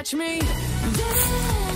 watch me dance.